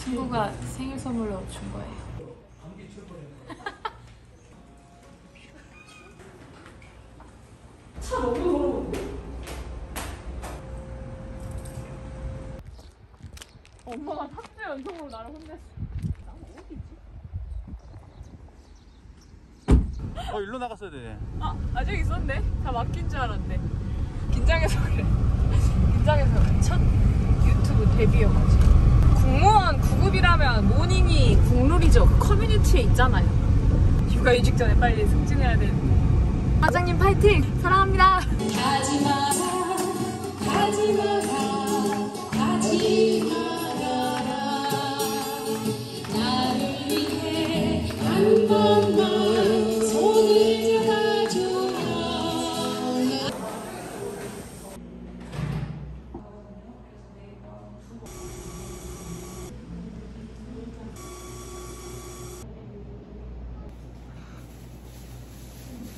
친구가 생일 선물로 준 거예요. 엄마가 3주 연속으로 나를 혼냈어. 어 일로 나갔어야 돼. 아, 아직 있었네. 다 맡긴 줄 알았네. 긴장해서 그래. 긴장해서 그래. 첫 유튜브 데뷔여가지고. 9급이라면 모닝이 국룰이죠. 그 커뮤니티에 있잖아요. 휴가 이직 전에 빨리 승진해야 되는데. 과장님 파이팅! 사랑합니다!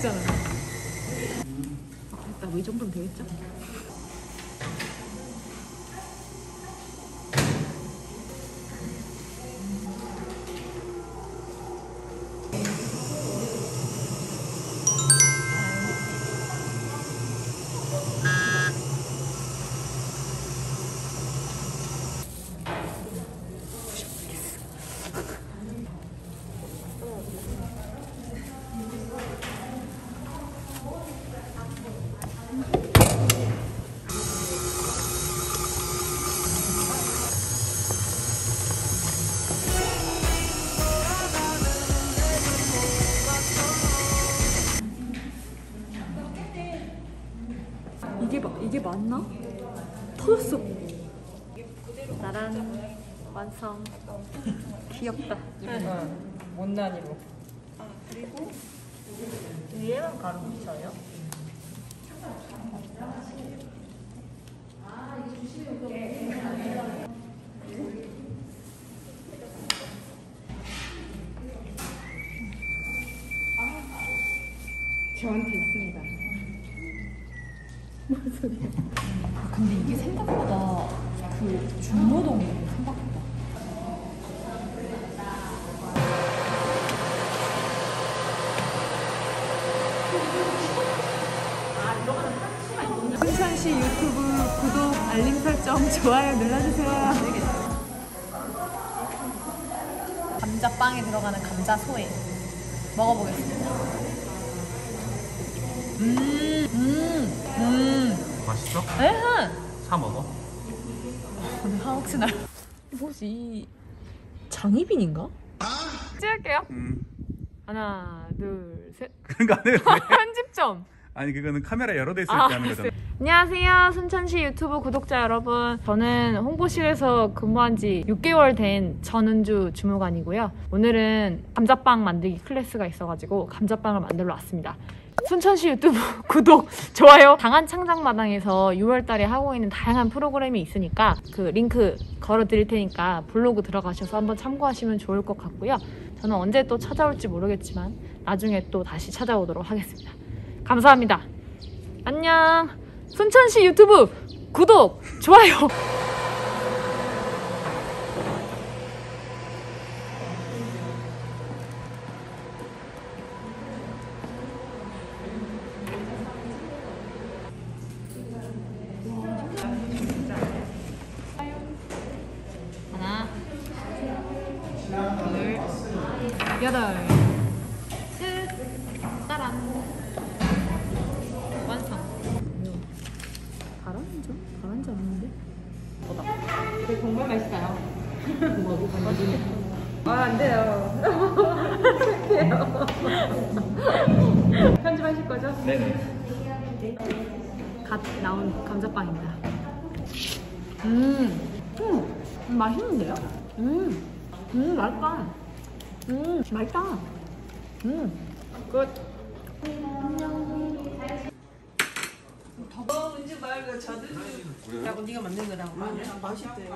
달인 같잖아 아, 됐다 뭐이 정도면 되겠죠? 이게 마, 이게 맞나? 터졌어. 나란 완성. 귀엽다. 못난이로. 그리고 위에만 가루 묻혀요. 저한테 있습니다. 근데 이게 생각보다 그 중노동이에요 생각보다. 순천시 유튜브 구독, 알림 설정, 좋아요 눌러주세요. 감자빵에 들어가는 감자 소에 먹어보겠습니다. 음, 음, 음. 맛있어? 에հ! 사 먹어. 오늘 한옥씨 날. 뭐지? 장희빈인가? 찍을게요. 음. 하나, 둘, 셋. 그런 거 안 해도 돼. 편집점. 아니 그거는 카메라 여러 대 있을 아, 때 하는 거잖아. 안녕하세요. 순천시 유튜브 구독자 여러분. 저는 홍보실에서 근무한 지 6개월 된 전은주 주무관이고요. 오늘은 감자빵 만들기 클래스가 있어가지고 감자빵을 만들러 왔습니다. 순천시 유튜브 구독, 좋아요. 당한 창작마당에서 6월달에 하고 있는 다양한 프로그램이 있으니까 그 링크 걸어 드릴 테니까 블로그 들어가셔서 한번 참고하시면 좋을 것 같고요. 저는 언제 또 찾아올지 모르겠지만 나중에 또 다시 찾아오도록 하겠습니다. 감사합니다. 안녕. 순천시 유튜브 구독, 좋아요. 여덟, 끝, 짜란. 완성. 바람인 줄 알았는데? 되게 정말 맛있어요. 뭐, 아, 안 돼요. 편집하실 거죠? 네네. 갓 나온 감자빵입니다. 음, 음, 맛있는데요? 음, 음, 맛있다. 음, 맛있다. 음, 끝. 야고 네가 만든 거랑 맛있대.